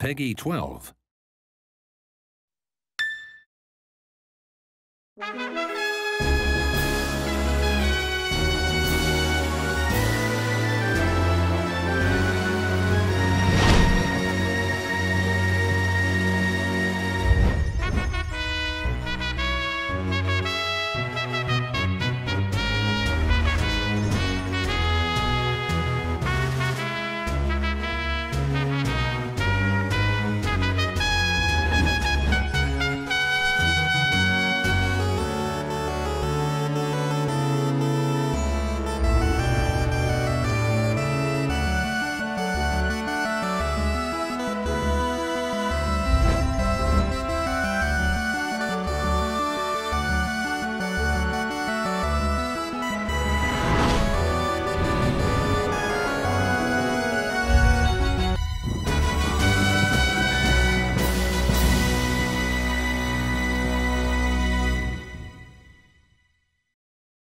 Peggy 12.